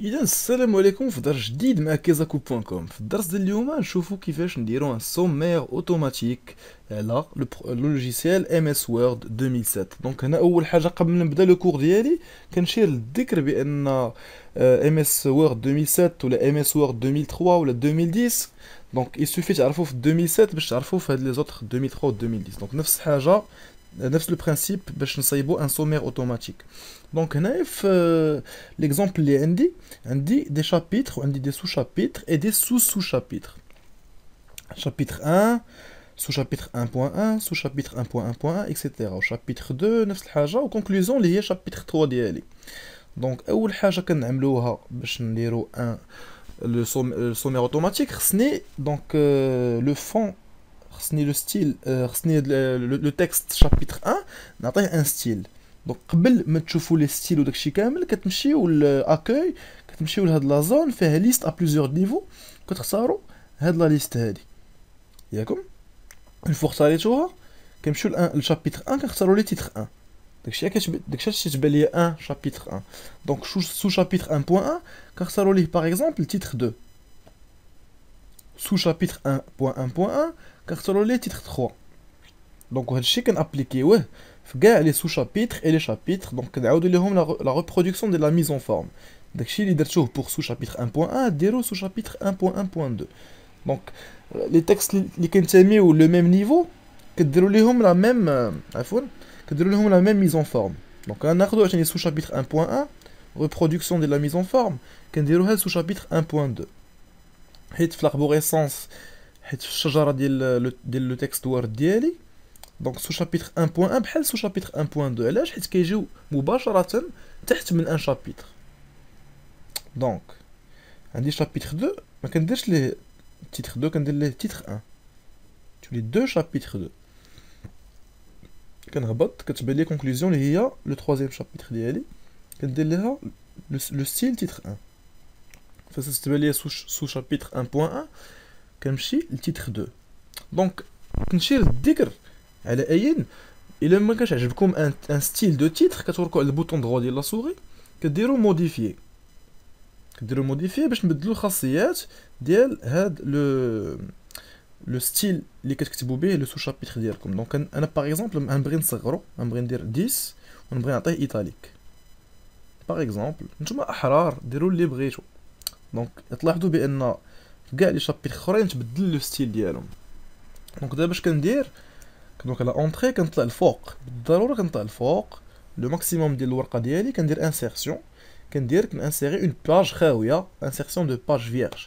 اذا السلام عليكم في درس جديد مع كيزاكو.com في الدرس ديال اليوم نشوفوا كيفاش نديروا ان سومير اوتوماتيك على لو لوجيسيال ام اس وورد 2007 دونك هنا اول حاجه قبل ما نبدا لو كور ديالي كنشير للذكر بان ام اس وورد 2007 ولا ام اس وورد 2003 ولا 2010 Donc il suffit de savoir 2007 باش fait les autres 2003 2010. Donc la même le principe un sommaire automatique. Donc neuf l'exemple que j'ai, j'ai des chapitres j'ai des sous-chapitres et des sous-sous-chapitres. Chapitre 1 sous-chapitre 1.1, sous-chapitre 1.1.1, etc. Au chapitre 2, neuf الحاجة, au conclusion liées chapitre 3 d Donc c'est 1 euh, le, sommaire automatique, c'est donc euh, le fond, c'est le style, c'est euh, le, texte chapitre 1, n'a un style. Donc, avant de voir les styles ou tout ça, tu vas l'accueil, tu vas à la zone, fait une liste à plusieurs niveaux, tu vas à la liste. D'accord Une fois que tu vas à chapitre 1, tu vas à le titre 1. Donc, il y a un chapitre 1. Donc, sous-chapitre 1.1, car ça relie par exemple le titre 2. Sous-chapitre 1.1.1, car ça relie le titre 3. Donc, appliqué va appliquer ouais, les sous-chapitres et les chapitres. Donc, on va la, la reproduction de la mise en forme. Donc, si pour sous-chapitre 1.1, dire sous-chapitre 1.1.2. Donc, les textes qui sont mis au même niveau, que déroulent la même. Euh, iPhone, que de la même mise en forme. Donc un ardo le sous-chapitre 1.1, reproduction de la mise en forme, qu'un sous-chapitre 1.2. Hit l'arborescence, hit shajara euh, le texte word Donc sous-chapitre 1.1 بحال sous-chapitre 1.2 علاش حيت كيجيو مباشرة تحت un chapitre. Donc, دونك عندي chapitres 2 ما كنديرش ليه titre 2 كندير le titre 1 les deux chapitres 2 quand robot, quand tu les conclusions, il y le troisième chapitre de le style titre 1 sous chapitre 1.1 le titre 2 Donc Il est comme un style de titre. Quand le bouton droit de la souris, que dero modifier je modifier le style les caractères et le sous chapitre donc on a par exemple un brin un brin 10 un brin en italique par exemple nous sommes un partar des donc là le style donc je peux dire à l'entrée quand le maximum de la page dire insertion insérer une page vierge insertion de page vierge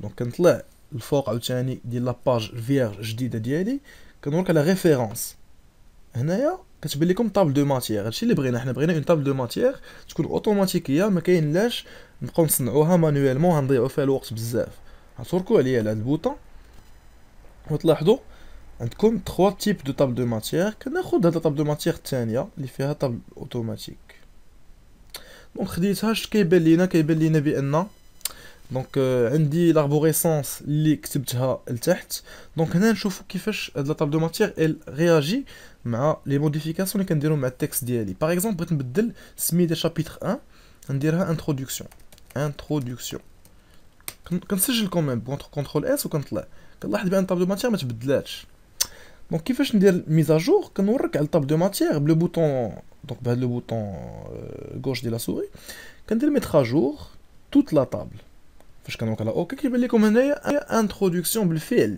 دونك كنطلع الفوق عاوتاني ديال لاباج فيير جديده ديالي كنورك على ريفيرونس هنايا كتبان لكم طابل دو ماتيير هادشي اللي بغينا حنا بغينا اون طابل دو ماتيير تكون اوتوماتيكيه ما كاينلاش نبقاو نصنعوها مانويلمون غنضيعو فيها الوقت بزاف غتوركو عليا على هاد البوطون وتلاحظوا عندكم 3 تيب دو طابل دو ماتيير كناخذ هاد طابل دو ماتيير الثانيه اللي فيها طابل اوتوماتيك دونك خديتها اش كيبان لينا كيبان لينا بان donc indi euh, l'arborescence les subtilités donc quand un chauffeur qui fait de la table de matière elle réagit mais les modifications qu'elle déroule ma texte D L par exemple être une petite le mise de chapitre 1, on dira introduction introduction quand c'est je le comment Ctrl S ou CTRL là quand la hâte bien une table de matière on tu peux le lâcher donc qui fait une mise à jour quand on regarde la table de matière le bouton euh, gauche de la souris quand elle mettra à jour toute la table donc, une introduction pour vous faire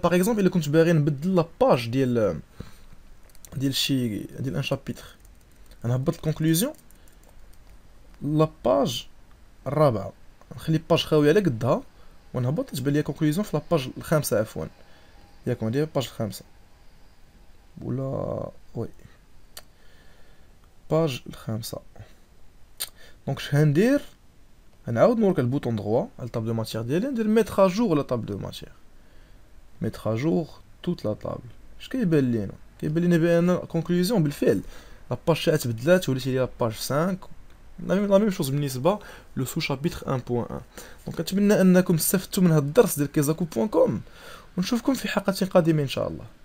Par exemple, vous avez une page de un chapitre. Vous avez une conclusion. La page Rabat. Vous avez une conclusion sur la page Rabat. On avez la page Rabat. une conclusion conclusion sur la page page page Donc, je vais dire. نعاود نورك البوطون دغوا على الطابل دو ماتيير ديالي ندير ميتر اجور جور لا دو ماتيير ميتر اجور توت لا اش كيبان لينا كيبان لينا بان كونكلوزيون بالفعل لاباج تاعها تبدلات لي لا لاباج 5 لا ميم شوز بالنسبه لو سو شابيتر 1.1 دونك كنتمنى انكم استفدتوا من هذا الدرس ديال كيزاكو بوان كوم ونشوفكم في حلقه قادمه ان شاء الله